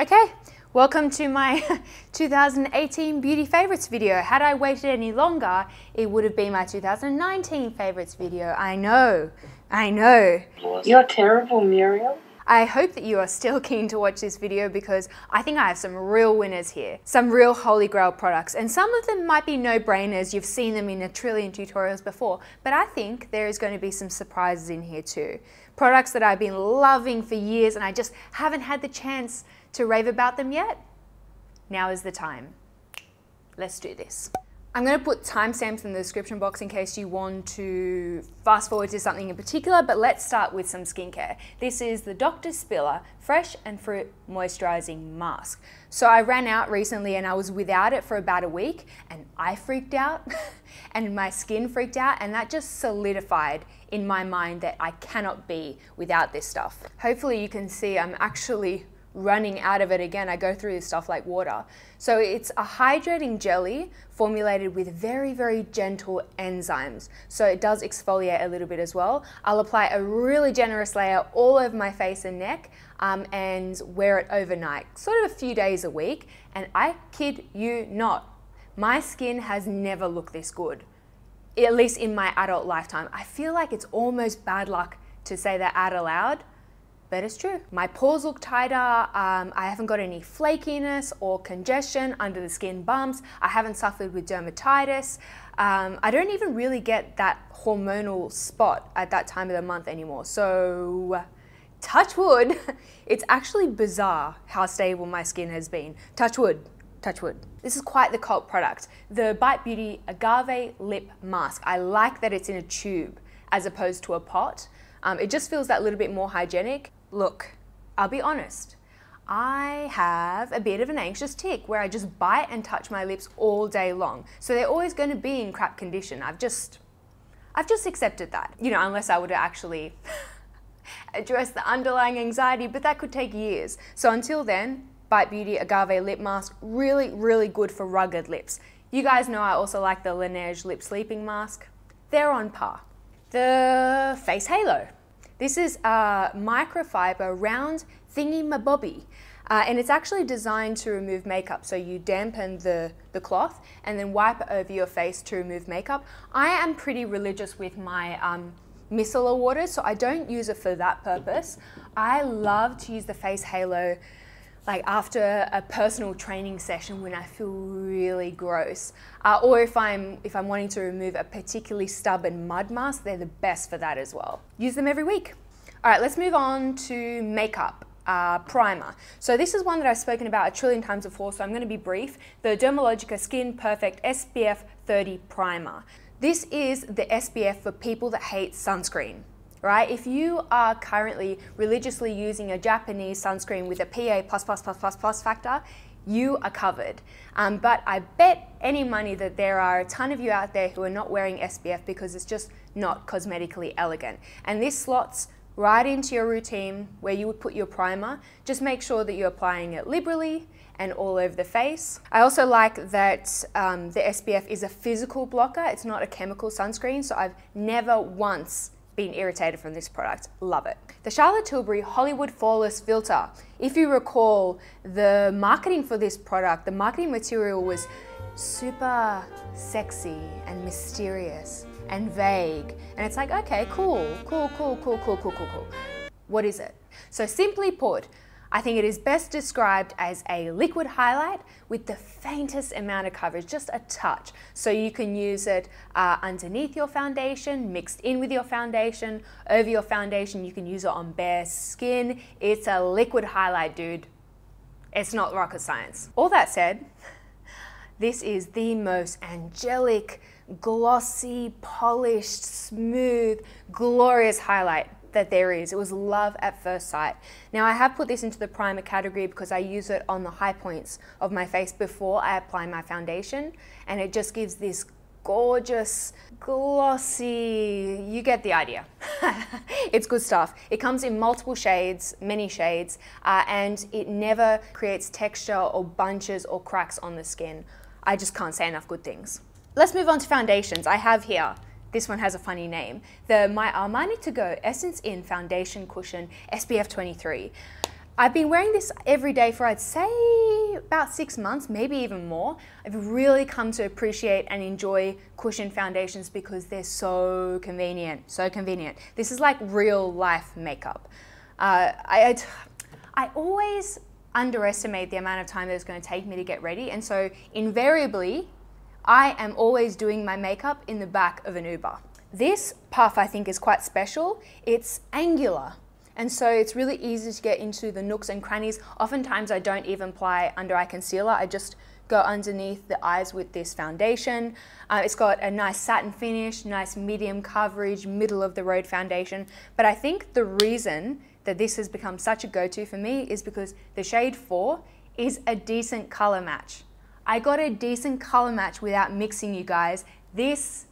Okay, welcome to my 2018 beauty favorites video. Had I waited any longer, it would have been my 2019 favorites video. I know, I know. You're terrible, Muriel. I hope that you are still keen to watch this video because I think I have some real winners here. Some real holy grail products and some of them might be no-brainers, you've seen them in a trillion tutorials before, but I think there is going to be some surprises in here too. Products that I've been loving for years and I just haven't had the chance to rave about them yet? Now is the time. Let's do this. I'm going to put timestamps in the description box in case you want to fast forward to something in particular, but let's start with some skincare. This is the Dr. Spiller Fresh and Fruit Moisturizing Mask. So I ran out recently and I was without it for about a week and I freaked out and my skin freaked out and that just solidified in my mind that I cannot be without this stuff. Hopefully you can see I'm actually running out of it again. I go through this stuff like water. So it's a hydrating jelly formulated with very, very gentle enzymes. So it does exfoliate a little bit as well. I'll apply a really generous layer all over my face and neck um, and wear it overnight, sort of a few days a week. And I kid you not, my skin has never looked this good, at least in my adult lifetime. I feel like it's almost bad luck to say that out aloud, but it's true. My pores look tighter, um, I haven't got any flakiness or congestion under the skin bumps, I haven't suffered with dermatitis, um, I don't even really get that hormonal spot at that time of the month anymore. So, touch wood, it's actually bizarre how stable my skin has been. Touch wood, touch wood. This is quite the cult product. The Bite Beauty Agave Lip Mask. I like that it's in a tube as opposed to a pot. Um, it just feels that little bit more hygienic. Look, I'll be honest. I have a bit of an anxious tic where I just bite and touch my lips all day long. So they're always going to be in crap condition. I've just I've just accepted that. You know, unless I would actually address the underlying anxiety, but that could take years. So until then, Bite Beauty Agave Lip Mask, really, really good for rugged lips. You guys know I also like the Laneige Lip Sleeping Mask. They're on par. The Face Halo. This is a microfiber round thingy mabobby. Uh, and it's actually designed to remove makeup. So you dampen the, the cloth and then wipe it over your face to remove makeup. I am pretty religious with my um, micellar water, so I don't use it for that purpose. I love to use the face halo like after a personal training session when I feel really gross, uh, or if I'm if I'm wanting to remove a particularly stubborn mud mask, they're the best for that as well. Use them every week. All right, let's move on to makeup. Uh, primer. So this is one that I've spoken about a trillion times before, so I'm going to be brief. The Dermalogica Skin Perfect SPF 30 Primer. This is the SPF for people that hate sunscreen right? If you are currently religiously using a Japanese sunscreen with a PA++++ plus factor, you are covered. Um, but I bet any money that there are a ton of you out there who are not wearing SPF because it's just not cosmetically elegant. And this slots right into your routine where you would put your primer. Just make sure that you're applying it liberally and all over the face. I also like that um, the SPF is a physical blocker, it's not a chemical sunscreen, so I've never once been irritated from this product. Love it. The Charlotte Tilbury Hollywood Flawless Filter. If you recall, the marketing for this product, the marketing material was super sexy and mysterious and vague. And it's like, okay, cool, cool, cool, cool, cool, cool, cool, cool. What is it? So simply put, I think it is best described as a liquid highlight with the faintest amount of coverage, just a touch. So you can use it uh, underneath your foundation, mixed in with your foundation, over your foundation. You can use it on bare skin. It's a liquid highlight, dude. It's not rocket science. All that said, this is the most angelic, glossy, polished, smooth, glorious highlight that there is. It was love at first sight. Now I have put this into the primer category because I use it on the high points of my face before I apply my foundation and it just gives this gorgeous, glossy, you get the idea. it's good stuff. It comes in multiple shades, many shades, uh, and it never creates texture or bunches or cracks on the skin. I just can't say enough good things. Let's move on to foundations. I have here this one has a funny name. The My Armani To Go Essence In Foundation Cushion SPF 23. I've been wearing this every day for I'd say about six months, maybe even more. I've really come to appreciate and enjoy cushion foundations because they're so convenient, so convenient. This is like real life makeup. Uh, I, I, I always underestimate the amount of time that it's going to take me to get ready, and so invariably, I am always doing my makeup in the back of an Uber. This puff I think is quite special. It's angular. And so it's really easy to get into the nooks and crannies. Oftentimes I don't even apply under eye concealer. I just go underneath the eyes with this foundation. Uh, it's got a nice satin finish, nice medium coverage, middle of the road foundation. But I think the reason that this has become such a go-to for me is because the shade 4 is a decent color match. I got a decent color match without mixing you guys. This,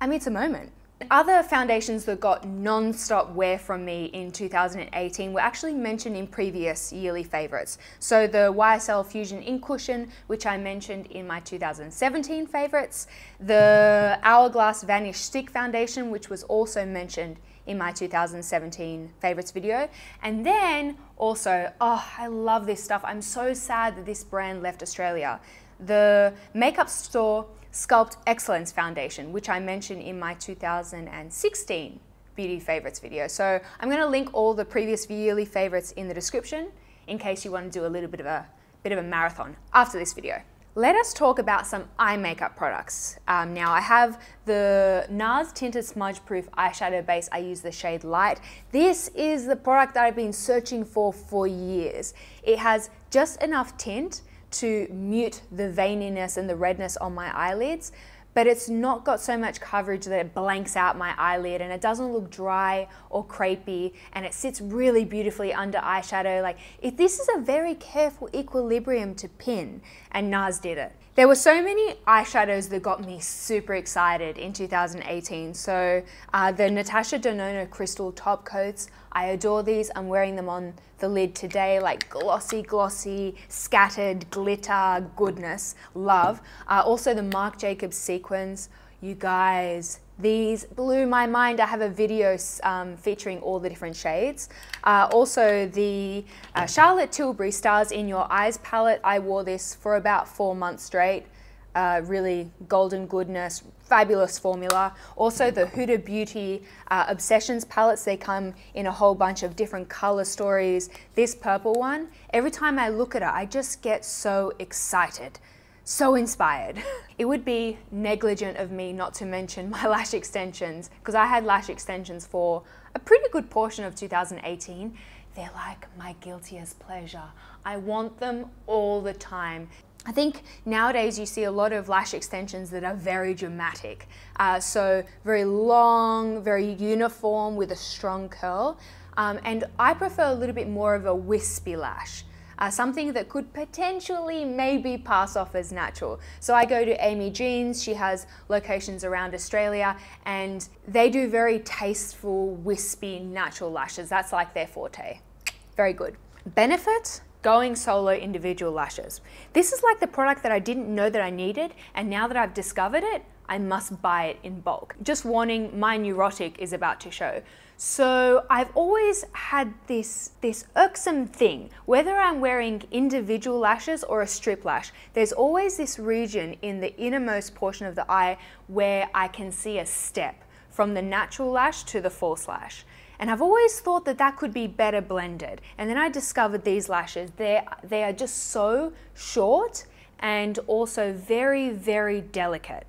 I mean, it's a moment. Other foundations that got non-stop wear from me in 2018 were actually mentioned in previous yearly favorites. So the YSL Fusion Ink Cushion, which I mentioned in my 2017 favorites, the Hourglass Vanish Stick Foundation, which was also mentioned in my 2017 favorites video. And then also, oh, I love this stuff. I'm so sad that this brand left Australia. The makeup store Sculpt Excellence Foundation, which I mentioned in my 2016 beauty favorites video. So I'm going to link all the previous yearly favorites in the description in case you want to do a little bit of a bit of a marathon after this video. Let us talk about some eye makeup products. Um, now I have the NARS Tinted Smudge Proof Eyeshadow Base. I use the shade Light. This is the product that I've been searching for for years. It has just enough tint to mute the veininess and the redness on my eyelids, but it's not got so much coverage that it blanks out my eyelid and it doesn't look dry or crepey and it sits really beautifully under eyeshadow. Like if this is a very careful equilibrium to pin and NARS did it. There were so many eyeshadows that got me super excited in 2018. So uh, the Natasha Denona Crystal Top Coats, I adore these. I'm wearing them on the lid today, like glossy, glossy, scattered glitter goodness, love. Uh, also the Marc Jacobs Sequins, you guys, these blew my mind. I have a video um, featuring all the different shades. Uh, also, the uh, Charlotte Tilbury Stars in Your Eyes palette. I wore this for about four months straight. Uh, really golden goodness, fabulous formula. Also, the Huda Beauty uh, Obsessions palettes. They come in a whole bunch of different color stories. This purple one, every time I look at it, I just get so excited so inspired. It would be negligent of me not to mention my lash extensions because I had lash extensions for a pretty good portion of 2018. They're like my guiltiest pleasure. I want them all the time. I think nowadays you see a lot of lash extensions that are very dramatic. Uh, so very long, very uniform with a strong curl. Um, and I prefer a little bit more of a wispy lash uh, something that could potentially maybe pass off as natural. So I go to Amy Jeans, she has locations around Australia, and they do very tasteful, wispy, natural lashes. That's like their forte. Very good. Benefit? Going solo individual lashes. This is like the product that I didn't know that I needed, and now that I've discovered it, I must buy it in bulk. Just warning, my neurotic is about to show. So I've always had this, this irksome thing, whether I'm wearing individual lashes or a strip lash, there's always this region in the innermost portion of the eye where I can see a step from the natural lash to the false lash. And I've always thought that that could be better blended. And then I discovered these lashes, they they are just so short and also very, very delicate.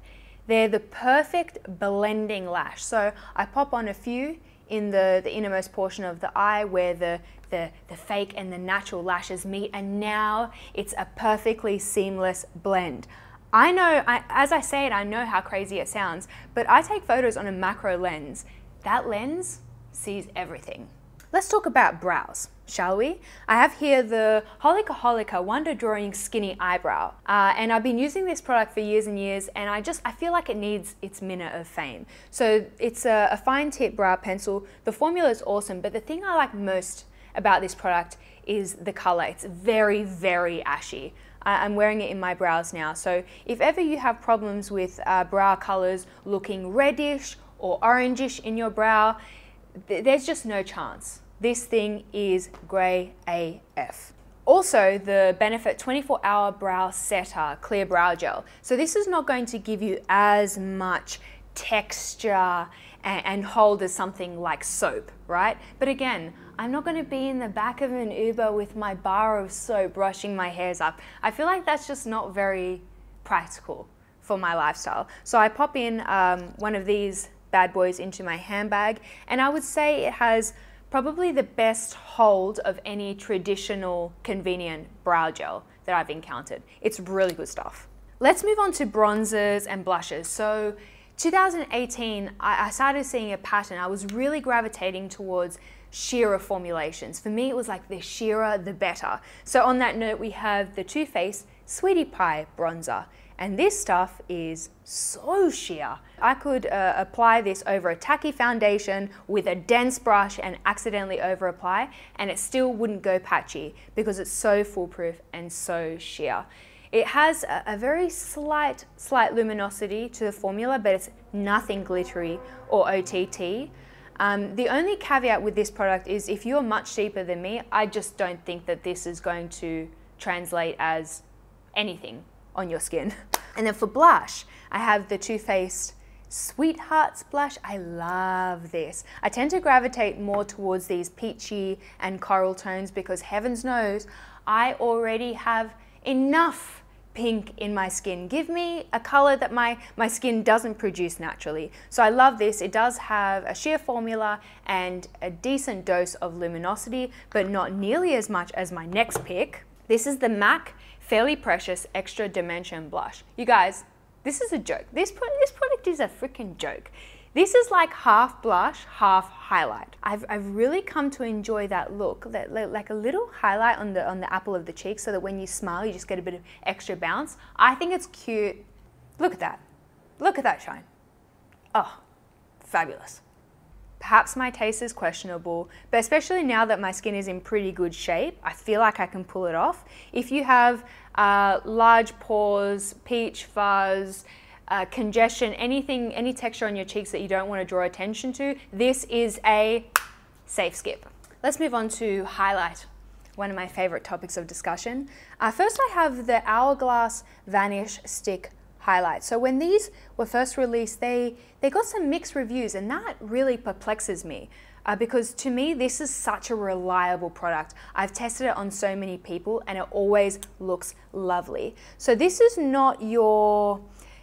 They're the perfect blending lash. So I pop on a few in the, the innermost portion of the eye where the, the, the fake and the natural lashes meet and now it's a perfectly seamless blend. I know, I, as I say it, I know how crazy it sounds, but I take photos on a macro lens. That lens sees everything. Let's talk about brows, shall we? I have here the Holika Holika Wonder Drawing Skinny Eyebrow. Uh, and I've been using this product for years and years and I just, I feel like it needs its minute of fame. So it's a, a fine tip brow pencil. The formula is awesome, but the thing I like most about this product is the color. It's very, very ashy. I'm wearing it in my brows now. So if ever you have problems with uh, brow colors looking reddish or orangish in your brow, th there's just no chance this thing is grey AF. Also, the Benefit 24 Hour Brow Setter Clear Brow Gel. So this is not going to give you as much texture and, hold as something like soap, right? But again, I'm not going to be in the back of an Uber with my bar of soap brushing my hairs up. I feel like that's just not very practical for my lifestyle. So I pop in um, one of these bad boys into my handbag, and I would say it has probably the best hold of any traditional convenient brow gel that I've encountered. It's really good stuff. Let's move on to bronzers and blushes. So 2018, I, started seeing a pattern. I was really gravitating towards sheerer formulations. For me, it was like the sheerer, the better. So on that note, we have the Too Faced Sweetie Pie bronzer. And this stuff is so sheer. I could uh, apply this over a tacky foundation with a dense brush and accidentally over apply and it still wouldn't go patchy because it's so foolproof and so sheer. It has a, a very slight, slight luminosity to the formula, but it's nothing glittery or OTT. Um, the only caveat with this product is if you're much deeper than me, I just don't think that this is going to translate as anything on your skin. And then for blush, I have the Too Faced Sweethearts blush. I love this. I tend to gravitate more towards these peachy and coral tones because heavens knows I already have enough pink in my skin. Give me a color that my, my skin doesn't produce naturally. So I love this. It does have a sheer formula and a decent dose of luminosity, but not nearly as much as my next pick. This is the MAC Fairly Precious Extra Dimension Blush. You guys, this is a joke. This, this product is a freaking joke. This is like half blush, half highlight. I've, I've really come to enjoy that look, that like a little highlight on the, on the apple of the cheek so that when you smile, you just get a bit of extra bounce. I think it's cute. Look at that. Look at that shine. Oh, fabulous. Perhaps my taste is questionable, but especially now that my skin is in pretty good shape, I feel like I can pull it off. If you have uh, large pores, peach fuzz, uh, congestion, anything, any texture on your cheeks that you don't want to draw attention to, this is a safe skip. Let's move on to highlight, one of my favorite topics of discussion. Uh, first I have the Hourglass Vanish Stick highlight. So when these were first released, they, they got some mixed reviews and that really perplexes me. Uh, because to me, this is such a reliable product. I've tested it on so many people and it always looks lovely. So this is not your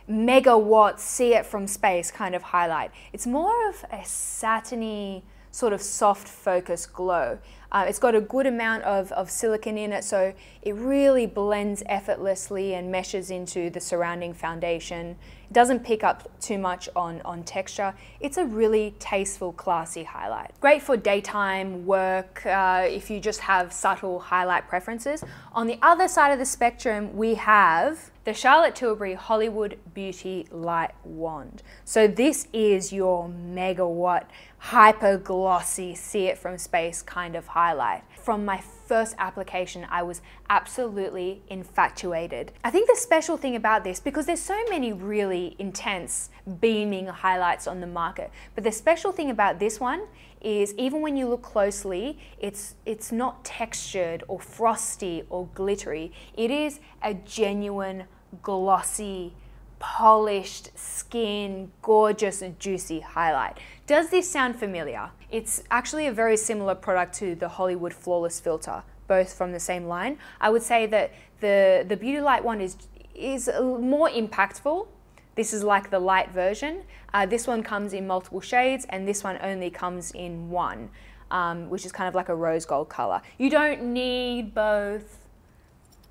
megawatt, see it from space kind of highlight. It's more of a satiny, sort of soft focus glow. Uh, it's got a good amount of, of silicon in it, so it really blends effortlessly and meshes into the surrounding foundation. It doesn't pick up too much on, on texture. It's a really tasteful, classy highlight. Great for daytime work, uh, if you just have subtle highlight preferences. On the other side of the spectrum, we have the Charlotte Tilbury Hollywood Beauty Light Wand. So this is your megawatt, hyper glossy, see it from space kind of highlight. From my first application, I was absolutely infatuated. I think the special thing about this, because there's so many really intense beaming highlights on the market, but the special thing about this one is even when you look closely, it's, it's not textured or frosty or glittery. It is a genuine, glossy, polished skin, gorgeous, and juicy highlight. Does this sound familiar? It's actually a very similar product to the Hollywood Flawless Filter, both from the same line. I would say that the, the Beauty Light one is, is more impactful this is like the light version. Uh, this one comes in multiple shades and this one only comes in one, um, which is kind of like a rose gold color. You don't need both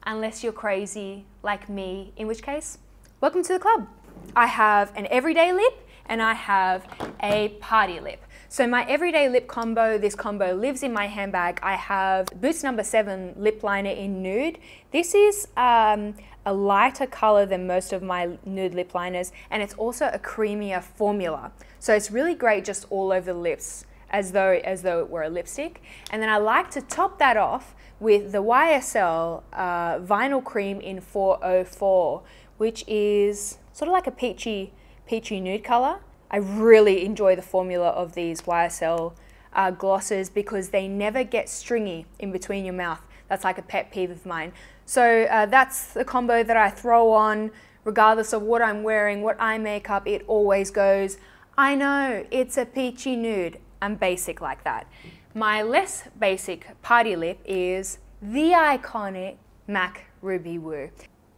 unless you're crazy like me, in which case, welcome to the club. I have an everyday lip and I have a party lip. So my everyday lip combo, this combo lives in my handbag. I have Boots number seven lip liner in nude. This is um, a lighter color than most of my nude lip liners and it's also a creamier formula. So it's really great just all over the lips as though, as though it were a lipstick. And then I like to top that off with the YSL uh, Vinyl Cream in 404, which is sort of like a peachy, peachy nude color. I really enjoy the formula of these YSL uh, glosses because they never get stringy in between your mouth. That's like a pet peeve of mine. So uh, that's the combo that I throw on regardless of what I'm wearing, what eye makeup, it always goes. I know, it's a peachy nude. I'm basic like that. My less basic party lip is the iconic MAC Ruby Woo.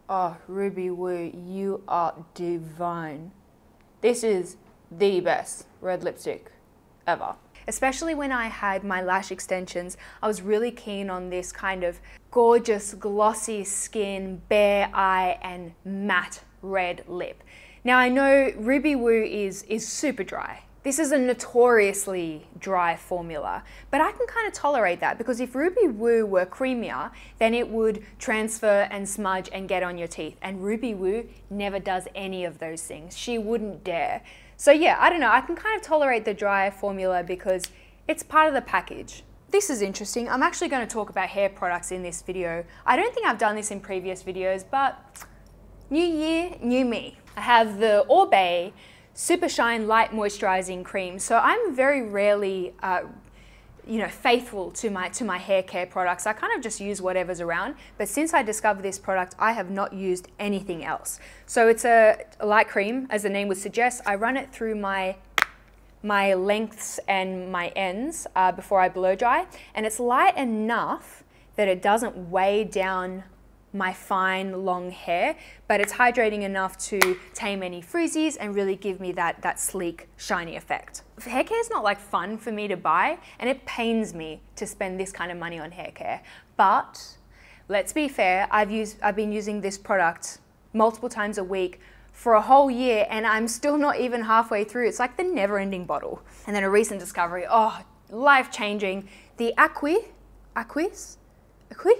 Oh, Ruby Woo, you are divine. This is the best red lipstick ever. Especially when I had my lash extensions, I was really keen on this kind of gorgeous, glossy skin, bare eye, and matte red lip. Now I know Ruby Woo is, is super dry. This is a notoriously dry formula, but I can kind of tolerate that because if Ruby Woo were creamier, then it would transfer and smudge and get on your teeth. And Ruby Woo never does any of those things. She wouldn't dare. So yeah, I don't know, I can kind of tolerate the dry formula because it's part of the package. This is interesting. I'm actually going to talk about hair products in this video. I don't think I've done this in previous videos, but new year, new me. I have the Oribe Super Shine Light Moisturizing Cream. So I'm very rarely uh, you know, faithful to my to my hair care products. I kind of just use whatever's around. But since I discovered this product, I have not used anything else. So it's a, light cream, as the name would suggest. I run it through my my lengths and my ends uh, before I blow dry, and it's light enough that it doesn't weigh down my fine long hair, but it's hydrating enough to tame any frizzies and really give me that, that sleek, shiny effect. Hair care is not like fun for me to buy, and it pains me to spend this kind of money on hair care. But let's be fair, I've, used, I've been using this product multiple times a week for a whole year and I'm still not even halfway through. It's like the never ending bottle. And then a recent discovery, oh, life changing. The Acqui, Aquis, Acqui?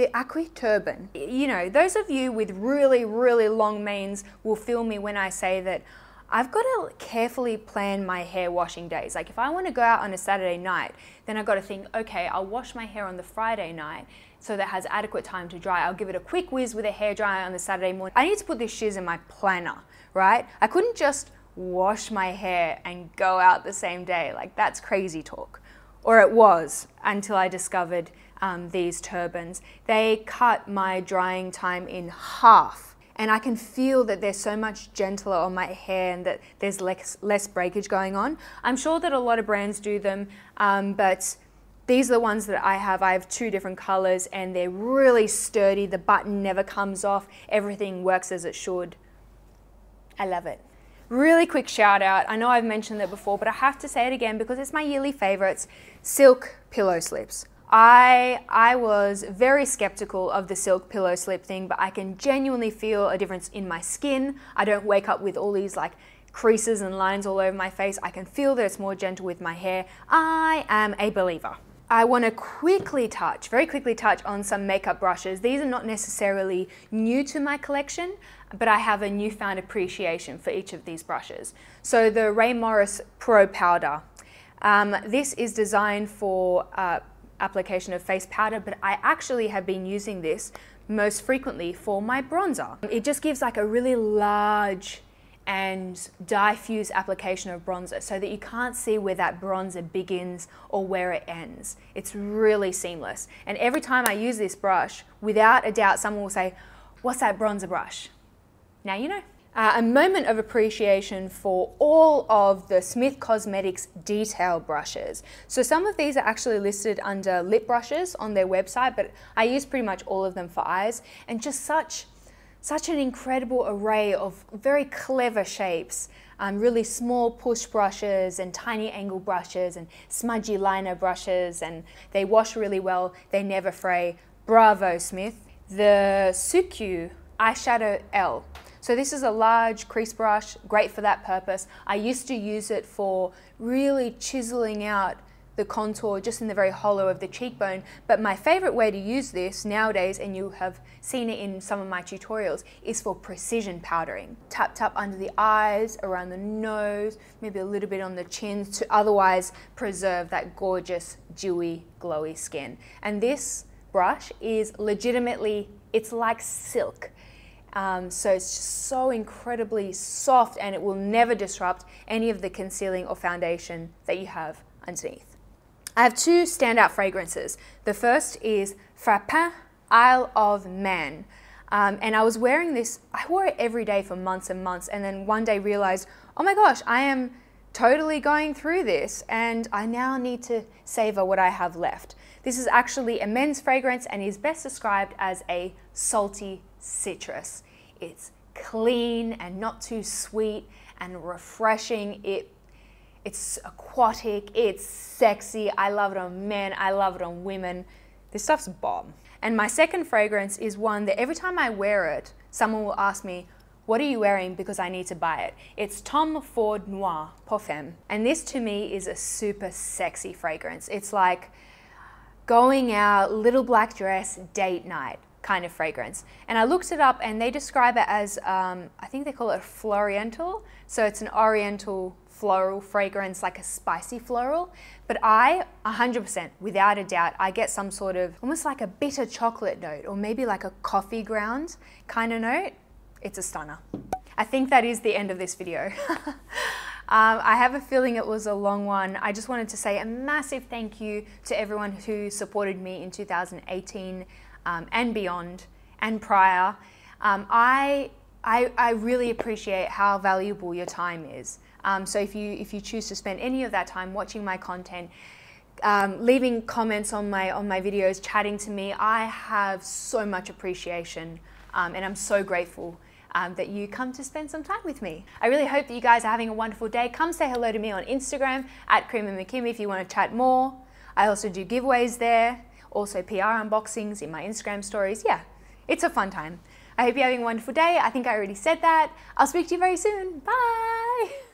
The Acqui turban. You know, those of you with really, really long manes will feel me when I say that I've got to carefully plan my hair washing days. Like if I want to go out on a Saturday night, then I've got to think, okay, I'll wash my hair on the Friday night so that has adequate time to dry. I'll give it a quick whiz with a hair dryer on the Saturday morning. I need to put this shiz in my planner, right? I couldn't just wash my hair and go out the same day. Like that's crazy talk. Or it was until I discovered um, these turbans. They cut my drying time in half and I can feel that they're so much gentler on my hair and that there's less, less breakage going on. I'm sure that a lot of brands do them, um, but these are the ones that I have. I have two different colors and they're really sturdy. The button never comes off. Everything works as it should. I love it. Really quick shout out. I know I've mentioned it before, but I have to say it again because it's my yearly favorites. Silk pillow slips. I, I was very skeptical of the silk pillow slip thing, but I can genuinely feel a difference in my skin. I don't wake up with all these like creases and lines all over my face. I can feel that it's more gentle with my hair. I am a believer. I want to quickly touch, very quickly touch on some makeup brushes. These are not necessarily new to my collection, but I have a newfound appreciation for each of these brushes. So the Rae Morris Pro Powder. Um, this is designed for uh, application of face powder, but I actually have been using this most frequently for my bronzer. It just gives like a really large and diffuse application of bronzer so that you can't see where that bronzer begins or where it ends. It's really seamless. And every time I use this brush, without a doubt, someone will say, what's that bronzer brush? Now you know. Uh, a moment of appreciation for all of the Smith Cosmetics detail brushes. So some of these are actually listed under lip brushes on their website, but I use pretty much all of them for eyes and just such such an incredible array of very clever shapes. Um, really small push brushes and tiny angle brushes and smudgy liner brushes and they wash really well, they never fray. Bravo Smith. The Suqqu eyeshadow L. So this is a large crease brush, great for that purpose. I used to use it for really chiseling out the contour just in the very hollow of the cheekbone. But my favorite way to use this nowadays, and you have seen it in some of my tutorials, is for precision powdering. Tap tap under the eyes, around the nose, maybe a little bit on the chin to otherwise preserve that gorgeous, dewy, glowy skin. And this brush is legitimately, it's like silk. Um, so it's just so incredibly soft and it will never disrupt any of the concealing or foundation that you have underneath. I have two standout fragrances. The first is Frappin Isle of Man. Um, and I was wearing this, I wore it every day for months and months, and then one day realized, oh my gosh, I am totally going through this, and I now need to savor what I have left. This is actually a men's fragrance and is best described as a salty citrus. It's clean and not too sweet and refreshing. It it's aquatic, it's sexy. I love it on men, I love it on women. This stuff's bomb. And my second fragrance is one that every time I wear it, someone will ask me, what are you wearing because I need to buy it? It's Tom Ford Noir Parfum. And this to me is a super sexy fragrance. It's like going out, little black dress, date night kind of fragrance. And I looked it up and they describe it as, um, I think they call it floriental. So it's an oriental floral fragrance, like a spicy floral. But I, 100%, without a doubt, I get some sort of almost like a bitter chocolate note or maybe like a coffee ground kind of note. It's a stunner. I think that is the end of this video. Um, I have a feeling it was a long one. I just wanted to say a massive thank you to everyone who supported me in 2018 um, and beyond and prior. Um, I, I, I, really appreciate how valuable your time is. Um, so if you, if you choose to spend any of that time watching my content, um, leaving comments on my, on my videos, chatting to me, I have so much appreciation um, and I'm so grateful um, that you come to spend some time with me. I really hope that you guys are having a wonderful day. Come say hello to me on Instagram at Karima McKimmie if you want to chat more. I also do giveaways there, also PR unboxings in my Instagram stories. Yeah, it's a fun time. I hope you're having a wonderful day. I think I already said that. I'll speak to you very soon. Bye.